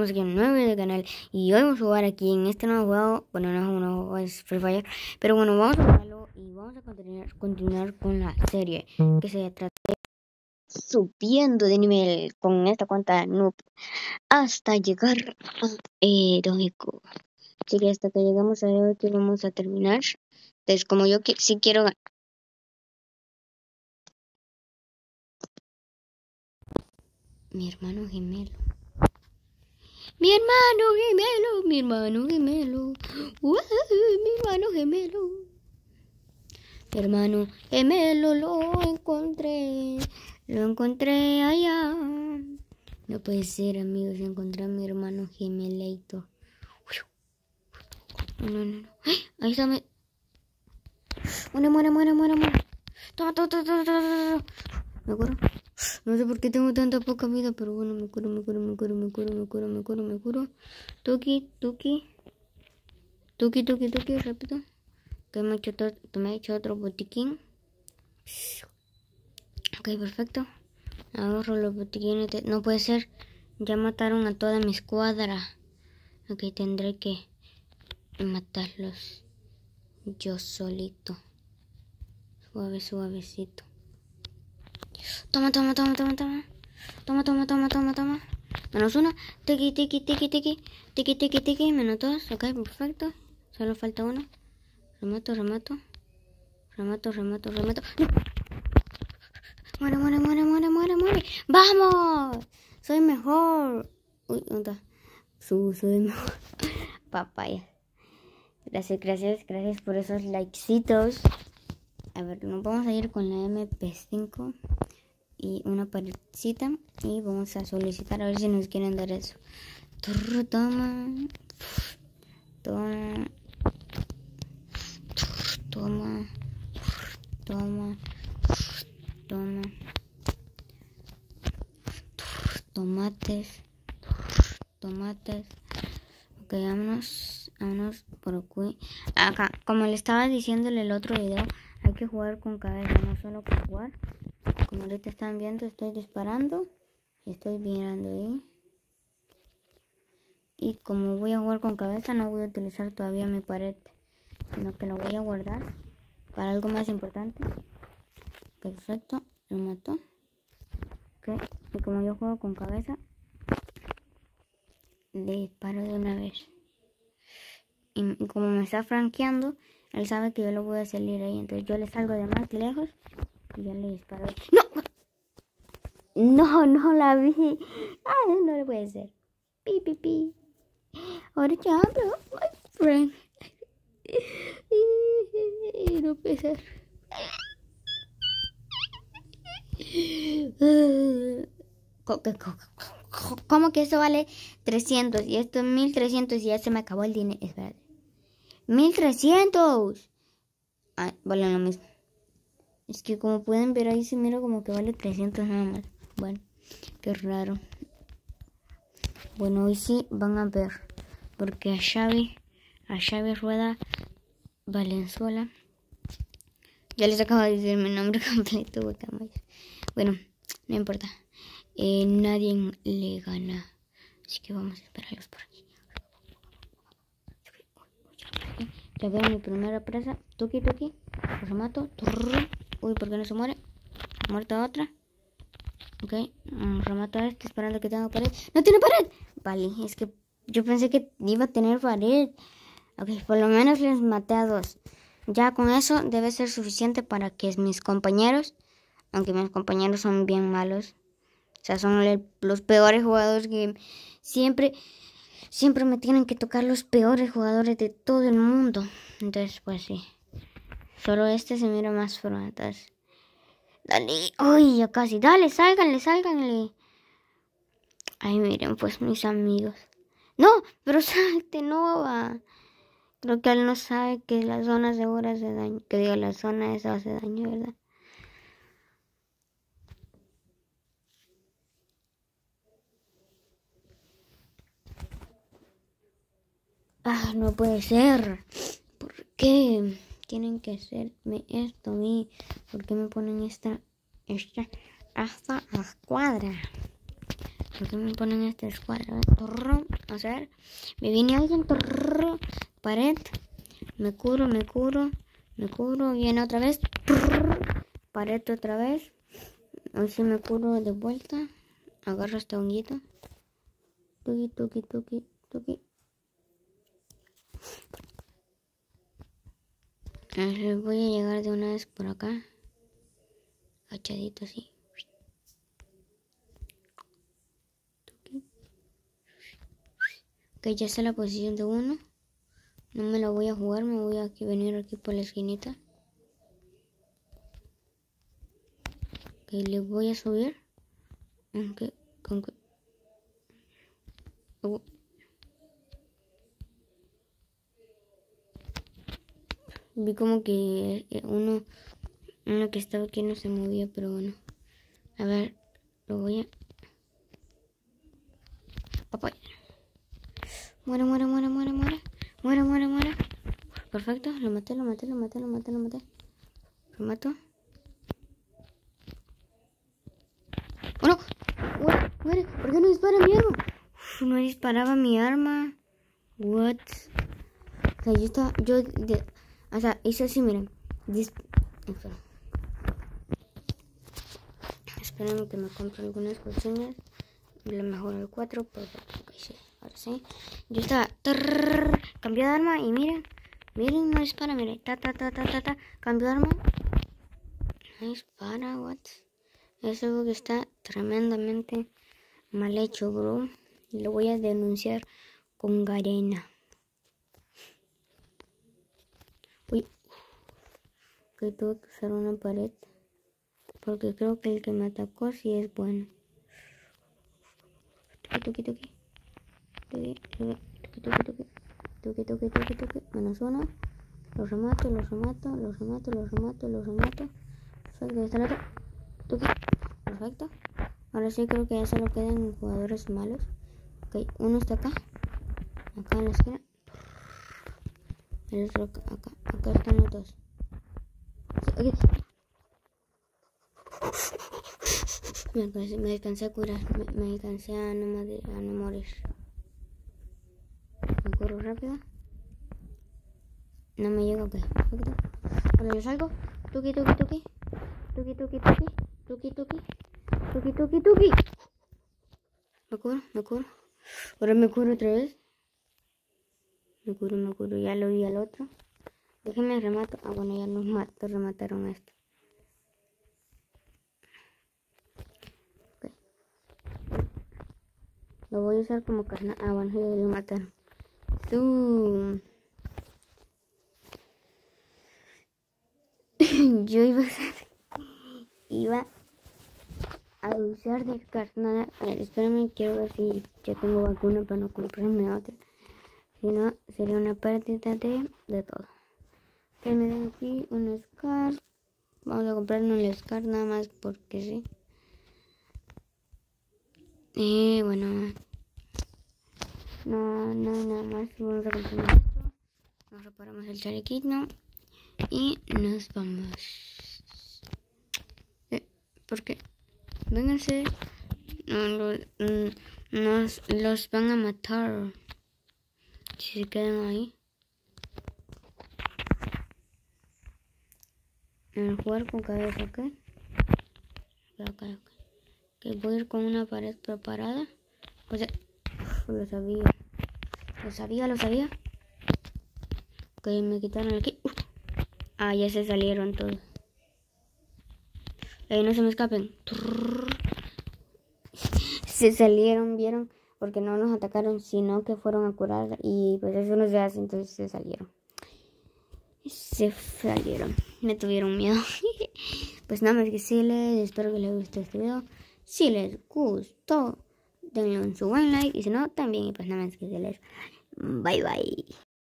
nuevo video del canal y hoy vamos a jugar aquí en este nuevo juego, bueno no es un nuevo juego, es Free Fire, pero bueno vamos a jugarlo y vamos a continuar, continuar con la serie que se trata de subiendo de nivel con esta cuenta noob hasta llegar a heroico. Así que hasta que llegamos a heroico vamos a terminar. Entonces como yo si sí quiero mi hermano gemelo. Mi hermano gemelo, mi hermano gemelo, mi hermano gemelo. Mi hermano gemelo lo encontré, lo encontré allá. No puede ser, amigos, encontré a mi hermano gemeleito. No, no, no. Ahí está. Toma. ¿Me acuerdo? No sé por qué tengo tanta poca vida, pero bueno, me curo, me curo, me curo, me curo, me curo, me curo, me curo. Tuki, tuki. Tuki, tuki, tuki, rápido. Que me he hecho, he otro botiquín. Ok, perfecto. Agarro los botiquines. No puede ser. Ya mataron a toda mi escuadra. Ok, tendré que matarlos yo solito. Suave, suavecito. Toma, toma, toma, toma, toma. Toma, toma, toma, toma, toma. Menos uno. Tiki, tiki, tiki, tiki. Tiki, tiki, tiki. Menos dos. Ok, perfecto. Solo falta uno. Remato, remato. Remato, remato, remato. Muere, muere, muere, muere, muere, muere. ¡Vamos! Soy mejor. Uy, ¿dónde está? soy mejor. Papaya. Gracias, gracias, gracias por esos likecitos. A ver, nos vamos a ir con la MP5 y una paredcita y vamos a solicitar a ver si nos quieren dar eso. Toma, toma, toma, toma, toma, tomates, tomates. Ok, vámonos, vámonos por aquí. Acá, como le estaba diciéndole el otro video, que jugar con cabeza, no solo con jugar. Como ahorita están viendo, estoy disparando y estoy mirando ahí. Y como voy a jugar con cabeza, no voy a utilizar todavía mi pared, sino que lo voy a guardar para algo más importante. Perfecto, lo mató. Y como yo juego con cabeza, le disparo de una vez. Y como me está franqueando, él sabe que yo lo voy a salir ahí. Entonces yo le salgo de más lejos y ya le disparo. ¡No! No, no la vi. Ay, no le puede ser. Pi, pi, pi. Ahora ya hablo, my friend. No puede ser. ¿Cómo que eso vale 300 y esto es 1300 y ya se me acabó el dinero? Espérate. 1300. Ah, vale lo mismo. Es que como pueden ver ahí se mira como que vale 300 nada más. Bueno, qué raro. Bueno, hoy sí van a ver. Porque a Xavi, a Xavi Rueda Valenzuela. Ya les acabo de decir mi nombre completo, Bueno, no importa. Eh, nadie le gana. Así que vamos a esperarlos por aquí. Ya veo mi primera presa. Tuki, tuki. Los mato. Uy, ¿por qué no se muere? Muerta otra. Ok. Mm, remato a este esperando que tenga pared. ¡No tiene pared! Vale, es que yo pensé que iba a tener pared. Ok, por lo menos les maté a dos. Ya con eso debe ser suficiente para que mis compañeros, aunque mis compañeros son bien malos, o sea, son los peores jugadores que siempre siempre me tienen que tocar los peores jugadores de todo el mundo. Entonces, pues sí. Solo este se mira más frontas. Dale. Uy, ya casi. Dale, sálganle, sálganle. Ay, miren, pues mis amigos. No, pero salte, no va. Creo que él no sabe que la zona segura hace daño. Que diga, la zona esa hace daño, ¿verdad? No puede ser. ¿Por qué tienen que hacerme esto a mí? ¿Por qué me ponen esta, esta hasta la cuadra? ¿Por qué me ponen esta escuadra? A ver. Me viene alguien. Pared. Me curo, me curo. Me curo. Viene otra vez. Pared otra vez. Hoy sí me curo de vuelta. Agarro este honguito. Tuki, tuki, tuki, tuki. Voy a llegar de una vez por acá. Achadito así. Ok, ya está la posición de uno. No me la voy a jugar, me voy a venir aquí por la esquinita. Ok, le voy a subir. Aunque, aunque. Oh. Vi como que eh, uno, uno que estaba aquí no se movía, pero bueno. A ver, lo voy a... Papá. Muere, muere, muere, muere, muere. Muere, muere, muere. Perfecto. Lo maté, lo maté, lo maté, lo maté, lo maté. Lo mato. ¡Oh, no! Muere, muere. ¿Por qué no dispara mi arma? no disparaba mi arma. What? O sea, yo estaba... Yo... o sea, hice así, miren. Dis. Esperen que me compre algunas cocinas. Lo mejor el 4, pues sí. Ahora sí. Yo estaba. cambio de arma y miren. Miren, no dispara, miren. Ta, ta, ta, ta, ta, ta. Cambio de arma. No dispara, what? Es algo que está tremendamente mal hecho, bro. Lo voy a denunciar con Garena. Uy. Que tuve que usar una pared. Porque creo que el que me atacó sí es bueno. Toque, toque, toque. Toque, toque, toque, toque, toque, toque, menos uno. Los remato, los remato, los remato, los remato, los remato. Perfecto, está el otro. Toque. Perfecto. Ahora sí creo que ya solo quedan jugadores malos. Ok, uno está acá. Acá en la esquina. El otro acá, acá están los dos. Me alcancé, me alcancé a curar, me, me alcancé a no, a no morir corro rápido. No me llego, ok. Perfecto. Ahora yo salgo. Tuki, tuki, tuki. Tuki, tuki, tuki. Tuki, tuki. Tuki, tuki, tuki. Me curo, me curo. Ahora me curo otra vez. Me curo, me curo. Ya lo vi al otro. Déjenme remato. Ah, bueno, ya nos mato, remataron. Okay. Lo voy a usar como carnal. Ah, bueno, ya lo mataron. Yo iba a, iba a usar de carnada. A espérame, quiero ver si ya tengo vacuna para no comprarme otra. Si no, sería una pérdida de, de todo. Den aquí un Scar. Vamos a comprar un Scar nada más porque sí. Y bueno, no, no, nada más. Vamos a comprar esto. Nos reparamos el chalequito. Y nos vamos. Eh, porque, vénganse. No, mm, nos los van a matar. Si se quedan ahí. Jugar con cabeza, ¿ok? Ok, ok, ok. Que voy a ir con una pared preparada. O sea, lo sabía. Lo sabía, lo sabía. Ok, me quitaron aquí. Ah, ya se salieron todos. Ahí no se me escapen. Se salieron, vieron. Porque no nos atacaron, sino que fueron a curar. Y pues eso no se hace, entonces se salieron. Se salieron. Me tuvieron miedo. pues nada más que sí les espero que les guste este video. Si les gustó denle un su buen like y si no también y pues nada más que se les bye bye